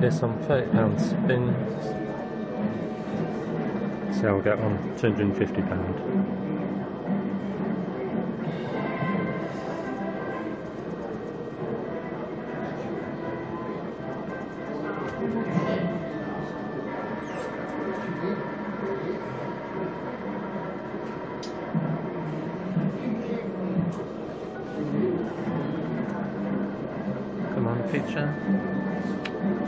this on £30 spins. See how we get on. £250. Come on, picture.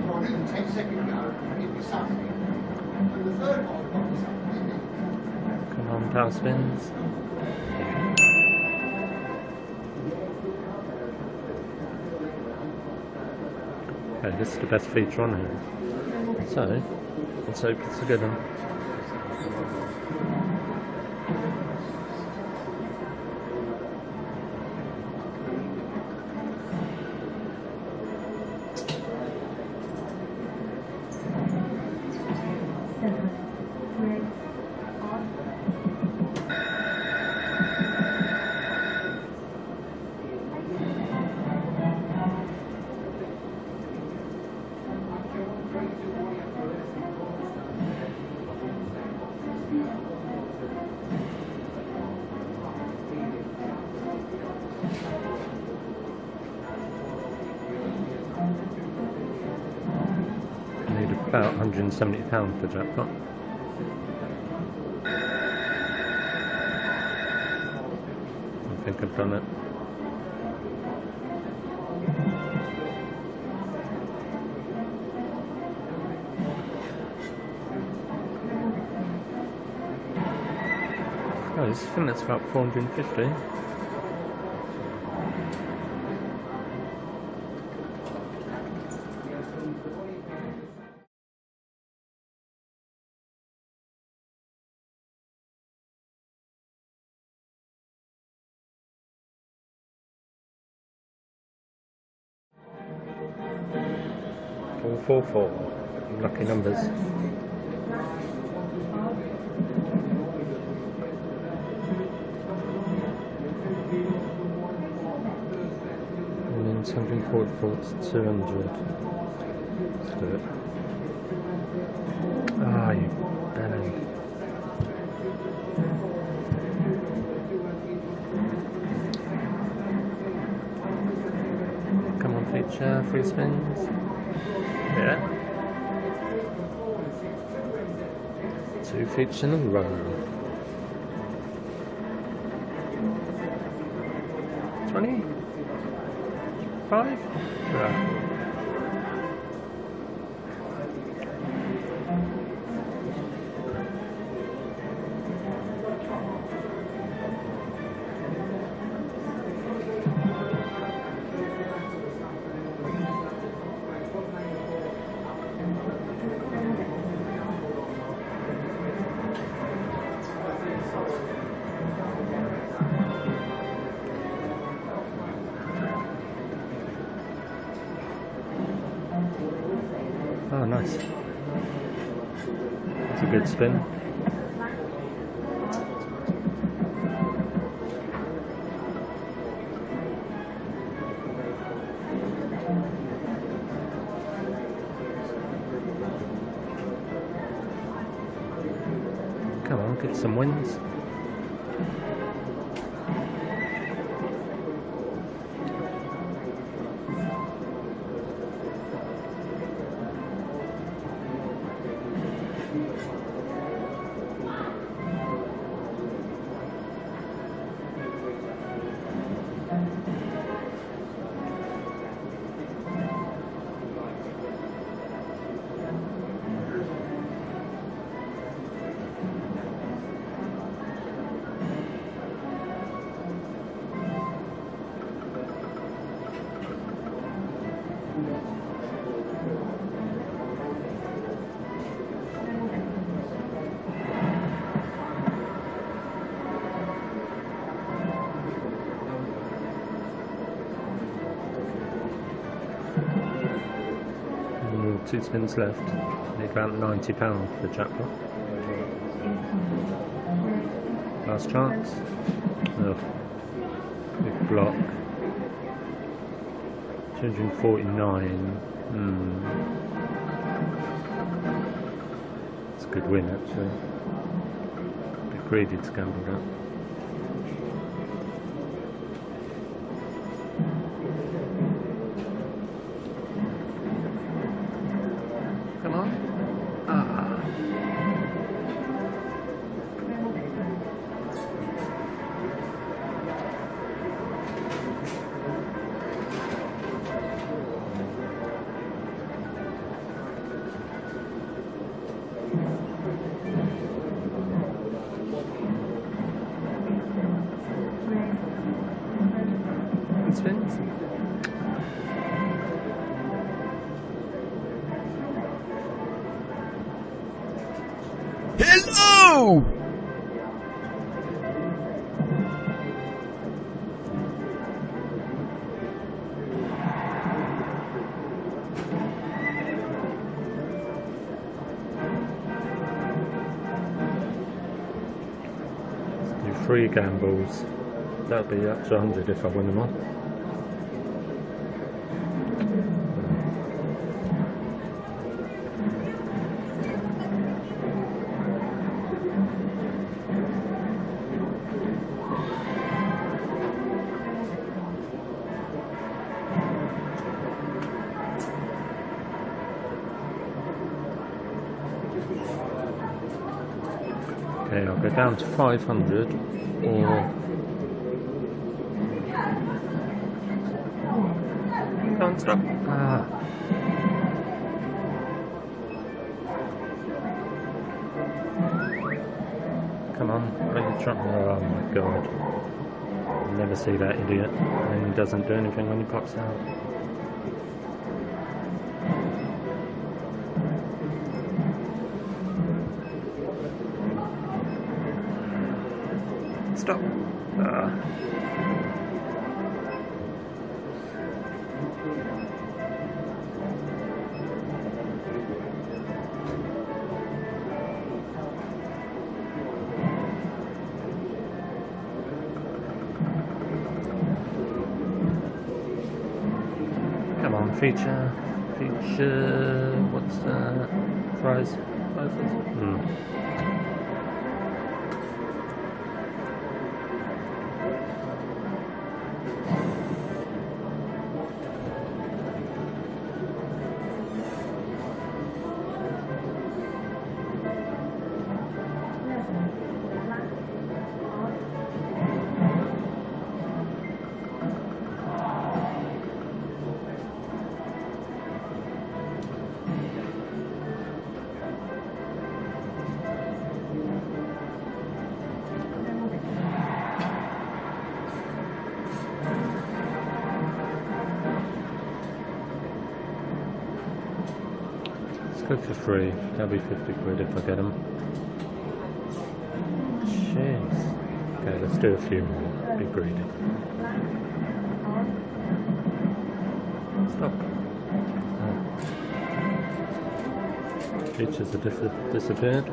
Ten seconds ago, it'd be something. And the third one would be something, isn't it? Come on, power spins. Okay, this is the best feature on here. So, let's hope it's a good one. About £170 for jackpot. I think I've done it. Oh, I think that's about 450. Four four four. Lucky numbers. And then something forward for two hundred. Let's do it. Free spins. Yeah. Two features in a row. Twenty? Five? Yeah. Good spin. Come on, get some wins. Two spins left. Need about ninety pound for the jackpot. Last chance. Ugh. Big block. Two hundred and forty nine. Hmm. It's a good win actually. Bit greedy to gamble that. Come Hello! Do three gambles. That'd be up to 100 if I win them all. Down to 500 or. Don't stop. Ah. Come on, you trying? Oh my god. I'll never see that idiot. And he doesn't do anything when he pops out. Stop. Ah. Come on, feature. Feature. What's the prize? Prizes? Hmm. For free. That'll be 50 quid if I get them. Jeez. Okay, let's do a few more. Be greedy. Stop. Oh. Features have dis- disappeared.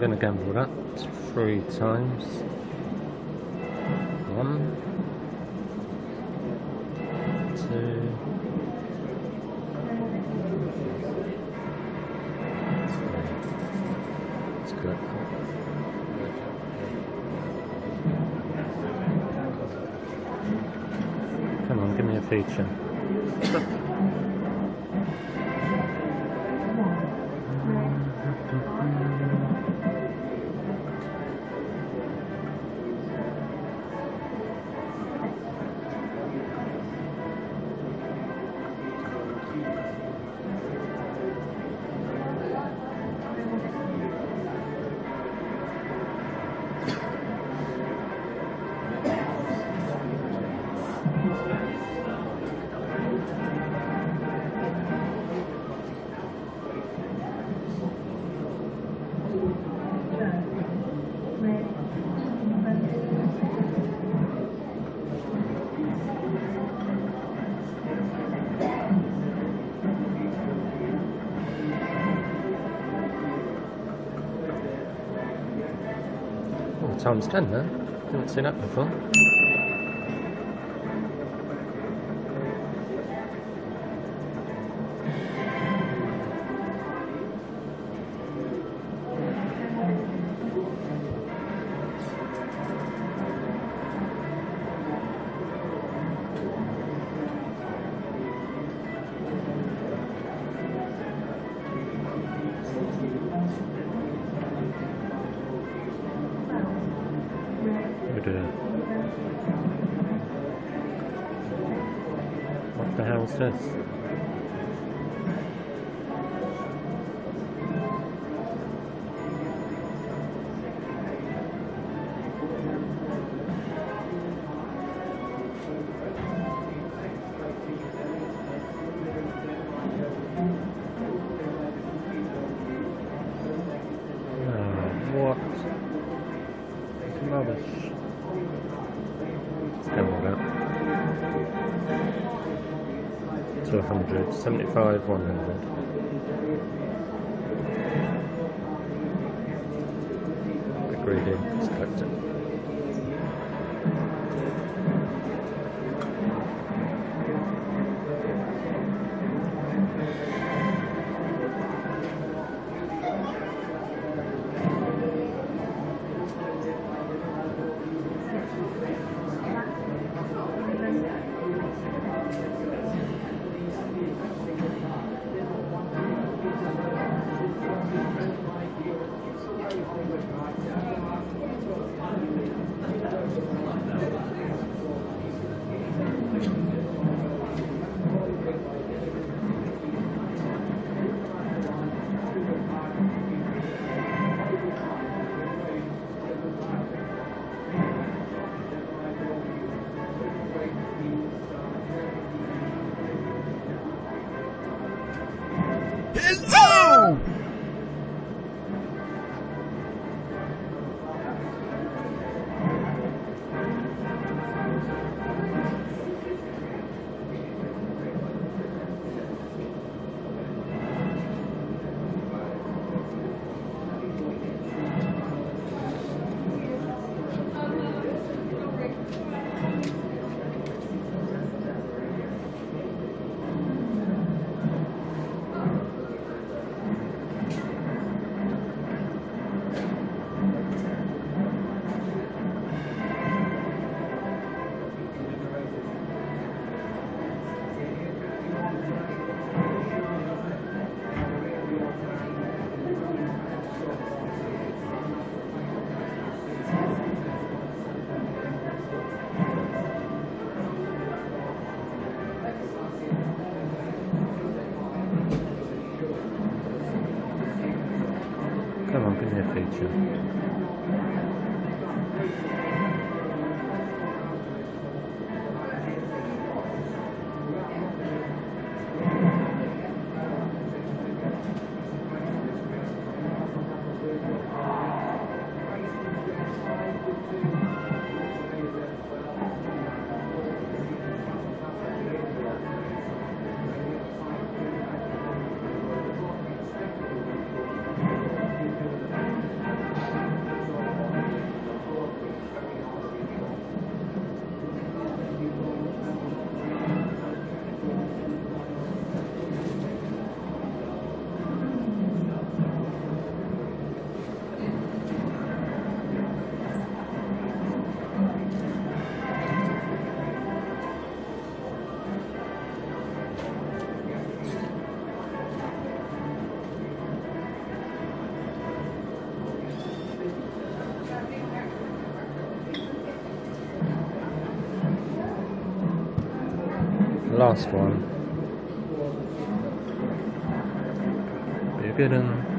I'm to gamble that three times. One, two. That's correct. Come on, give me a feature. Oh, times 10 there. Didn't see that before. What the hell is this? 200, 75, 100. Bit greedy, let's collect it. Come on, give me a feature. Last one. Be a